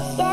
so.